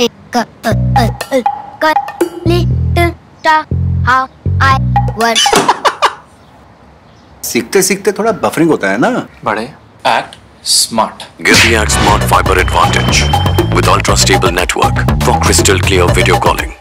एक how सीखते सीखते थोड़ा बफरिंग होता है ना? बड़े ACT smart give smart fibre advantage with ultra stable network for crystal clear video calling